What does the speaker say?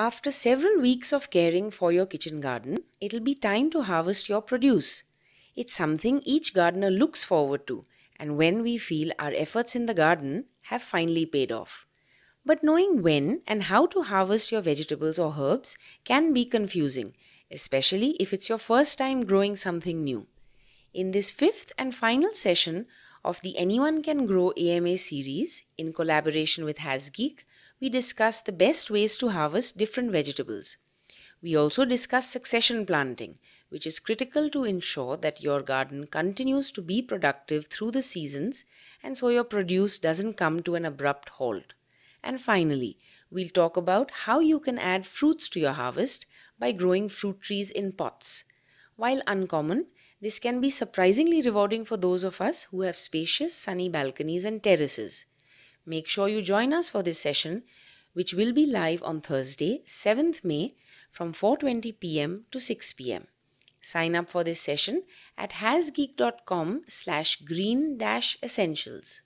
After several weeks of caring for your kitchen garden, it'll be time to harvest your produce. It's something each gardener looks forward to, and when we feel our efforts in the garden have finally paid off. But knowing when and how to harvest your vegetables or herbs can be confusing, especially if it's your first time growing something new. In this fifth and final session of the Anyone Can Grow AMA series, in collaboration with HasGeek, we discuss the best ways to harvest different vegetables. We also discuss succession planting, which is critical to ensure that your garden continues to be productive through the seasons and so your produce doesn't come to an abrupt halt. And finally, we'll talk about how you can add fruits to your harvest by growing fruit trees in pots. While uncommon, this can be surprisingly rewarding for those of us who have spacious sunny balconies and terraces. Make sure you join us for this session, which will be live on Thursday, 7th May from 4:20 p.m. to 6 p.m. Sign up for this session at hasgeek.com slash green-essentials.